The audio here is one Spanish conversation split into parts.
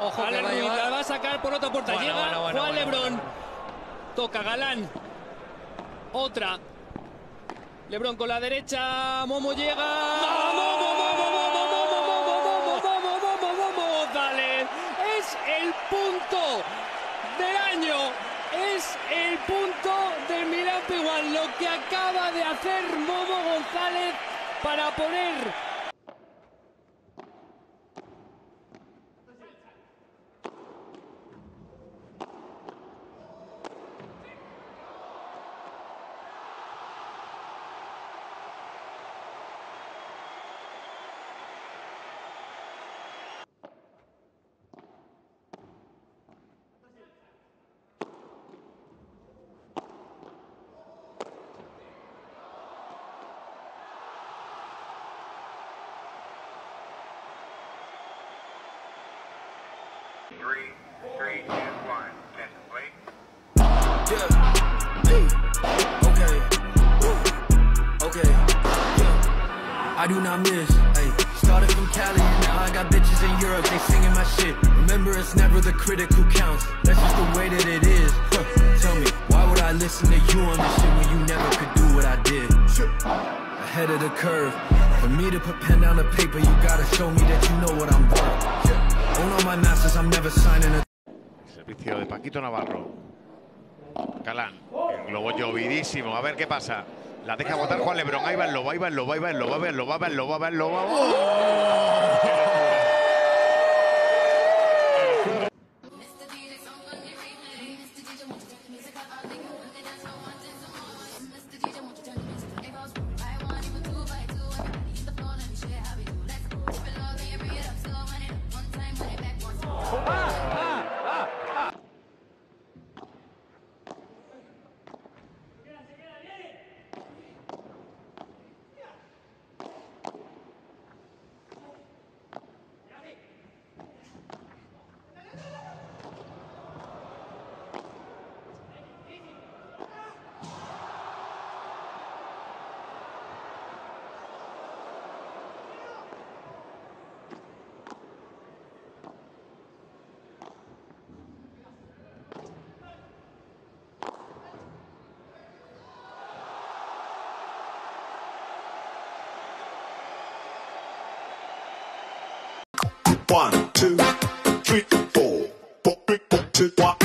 Ojo que va a Ruiz llevar. la va a sacar por otra puerta. Bueno, Llega bueno, bueno, Juan Lebrón. Toca Galán. Otra. Lebrón con la derecha. Momo llega. Momo, Momo, Momo, Momo, Momo, Momo, Momo, Momo, Momo González. Es el punto del año. Es el punto del Milán Piguan. Lo que acaba de hacer Momo González para poner Three, three, two, one. Please. Yeah. Hey. Okay. Okay. I do not miss. Hey. Started from Cali and now I got bitches in Europe. They singing my shit. Remember, it's never the critic who counts. That's just the way that it is. Huh. Tell me, why would I listen to you on this shit when you never could do what I did? Ahead of the curve. For me to put pen down to paper, you gotta show me that you know what I'm worth. Servicio de Paquito Navarro. Galán. El globo llovidísimo. A ver qué pasa. La deja botar Juan Lebrón. Ahí va el lobo, ahí va el lobo, ahí va el lobo, ahí va el lobo, ahí va el lobo, ahí va el lobo. One, two, three, four. Four, three, four, two, one.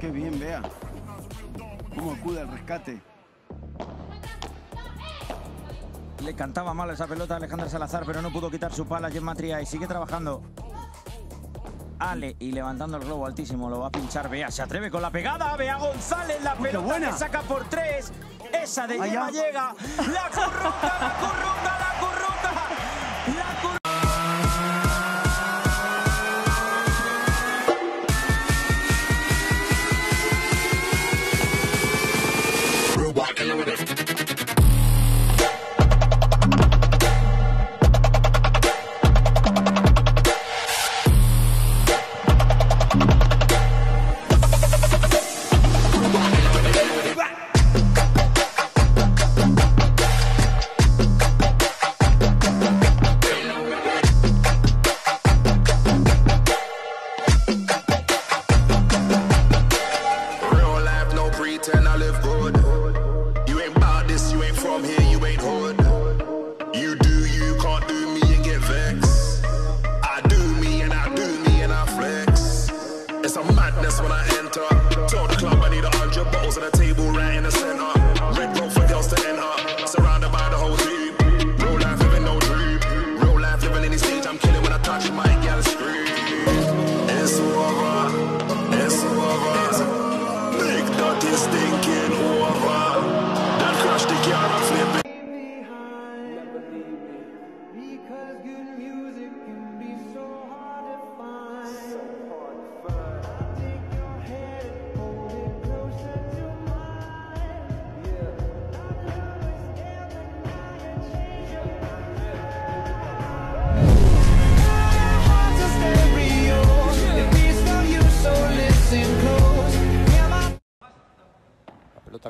Qué bien, vea. Cómo acude al rescate. Le cantaba mal esa pelota a Alejandro Salazar, pero no pudo quitar su pala Gemma Tria y sigue trabajando. Ale y levantando el globo altísimo, lo va a pinchar Bea. Se atreve con la pegada. Bea González, la pelota buena! que saca por tres. Esa de. Gemma llega. La curruta,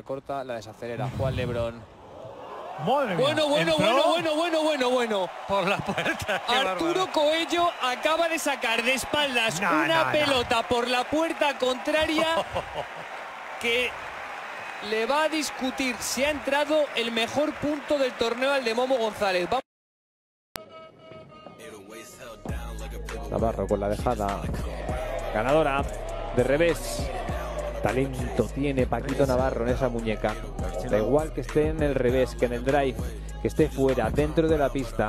corta, la desacelera Juan Lebrón. Madre mía, Bueno, bueno, entró bueno, bueno, bueno, bueno, bueno. Por la puerta. Arturo bárbaro. Coello acaba de sacar de espaldas No, una no, no. pelota por la puerta contraria que le va a discutir si ha entrado el mejor punto del torneo al de Momo González. Vamos Navarro con la dejada. Ganadora de revés. Talento tiene Paquito Navarro en esa muñeca. Da igual que esté en el revés, que en el drive, que esté fuera, dentro de la pista.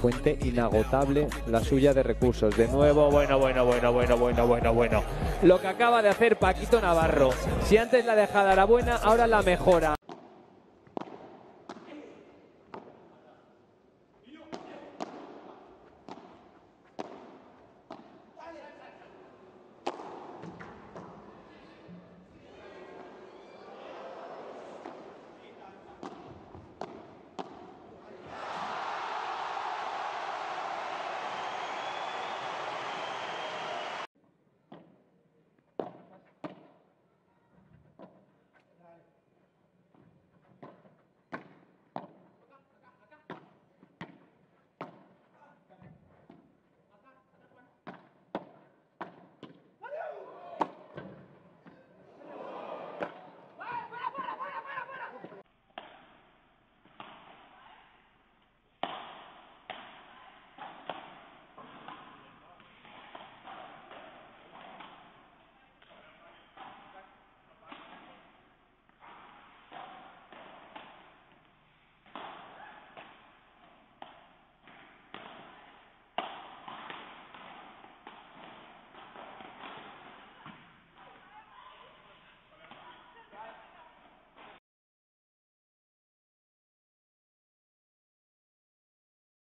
Fuente inagotable la suya de recursos. De nuevo, bueno, bueno, bueno, bueno, bueno, bueno, bueno. Lo que acaba de hacer Paquito Navarro. Si antes la dejada era buena, ahora la mejora.